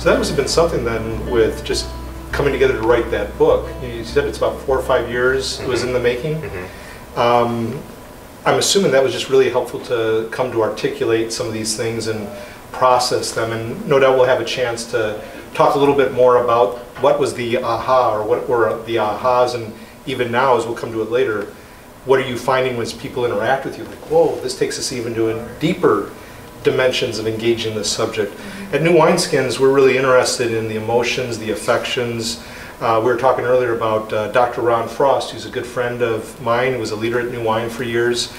So that must have been something then with just coming together to write that book. You said it's about four or five years it was in the making. Um, I'm assuming that was just really helpful to come to articulate some of these things and process them. And no doubt we'll have a chance to talk a little bit more about what was the aha or what were the ahas. And even now, as we'll come to it later, what are you finding when people interact with you? Like, whoa, this takes us even to a deeper dimensions of engaging this subject. At New Wineskins, we're really interested in the emotions, the affections. Uh, we were talking earlier about uh, Dr. Ron Frost, who's a good friend of mine, who was a leader at New Wine for years.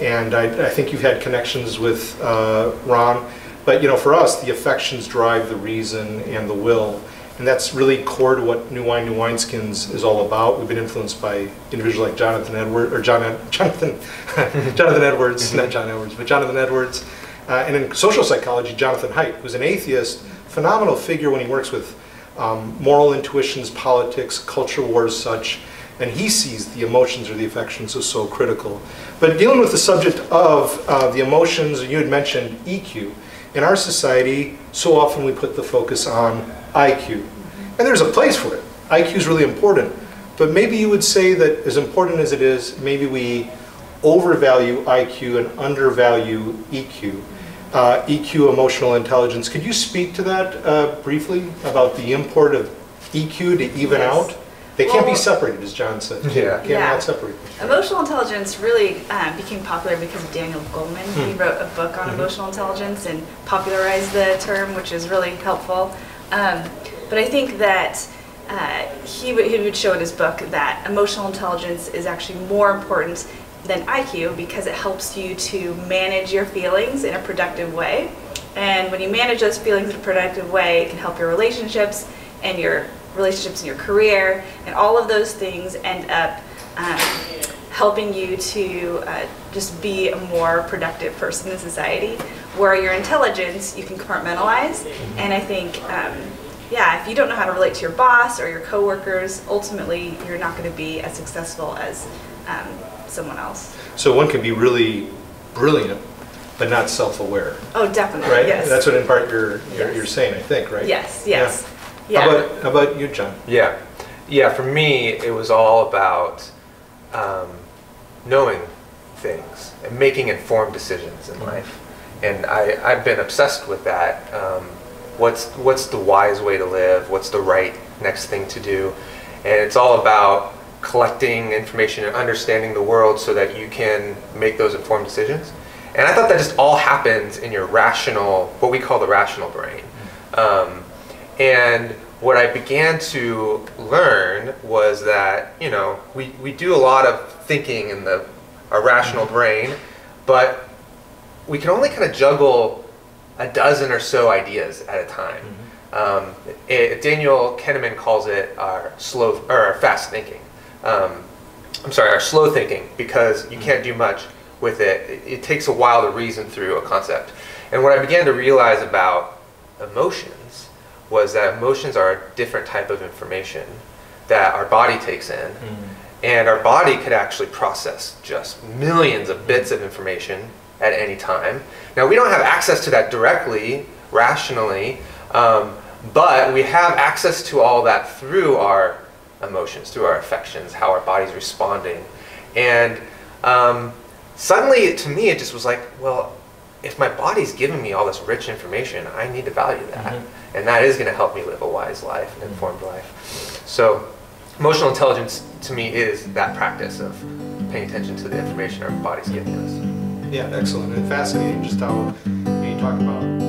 And I, I think you've had connections with uh, Ron. But you know, for us, the affections drive the reason and the will. And that's really core to what New Wine, New Wineskins is all about. We've been influenced by individuals like Jonathan Edwards, or John, Jonathan, Jonathan Edwards, not John Edwards, but Jonathan Edwards. Uh, and in social psychology, Jonathan Haidt, who's an atheist, phenomenal figure when he works with um, moral intuitions, politics, culture wars, such. And he sees the emotions or the affections as so critical. But dealing with the subject of uh, the emotions, you had mentioned EQ. In our society, so often we put the focus on IQ. And there's a place for it. IQ is really important. But maybe you would say that as important as it is, maybe we overvalue IQ and undervalue EQ. Uh, EQ, emotional intelligence. Could you speak to that uh, briefly about the import of EQ to even Yes. out? They can't be separated, as Jon said. Yeah. Can't Yeah. not separate. Emotional intelligence really um, became popular because of Daniel Goleman. He Hmm. wrote a book on Mhm. emotional intelligence and popularized the term, which is really helpful. Um, but I think that uh, he, would, he would show in his book that emotional intelligence is actually more important than IQ because it helps you to manage your feelings in a productive way. And when you manage those feelings in a productive way, it can help your relationships and your relationships in your career, and all of those things end up um, helping you to uh, just be a more productive person in society. Where your intelligence, you can compartmentalize, and I think, um, yeah, if you don't know how to relate to your boss or your coworkers, ultimately you're not going to be as successful as um, someone else. So one can be really brilliant, but not self-aware, Oh, definitely. right? Yes. That's what in part you're, you're, Yes. you're saying, I think, right? Yes. Yes. Yeah. Yeah. How about, how about you, Jon? Yeah, yeah. For me, it was all about um, knowing things and making informed decisions in life, and I, I've been obsessed with that. Um, what's what's the wise way to live? What's the right next thing to do? And it's all about collecting information and understanding the world so that you can make those informed decisions. And I thought that just all happens in your rational, what we call the rational brain. Um, and what I began to learn was that, you know, we, we do a lot of thinking in the our rational brain, but we can only kind of juggle a dozen or so ideas at a time. Um, it, Daniel Kahneman calls it our slow or our fast thinking. Um, I'm sorry, our slow thinking because you can't do much with it. it. It takes a while to reason through a concept. And what I began to realize about emotions was that emotions are a different type of information that our body takes in. And our body could actually process just millions of bits of information at any time. Now, we don't have access to that directly, rationally, um, but we have access to all that through our emotions, through our affections, how our body's responding. And um, suddenly, to me, it just was like, well, if my body's giving me all this rich information, I need to value that. Mhm. And that is going to help me live a wise life, an informed life. So, emotional intelligence to me is that practice of paying attention to the information our body's giving us. Yeah, excellent and fascinating just how you talk about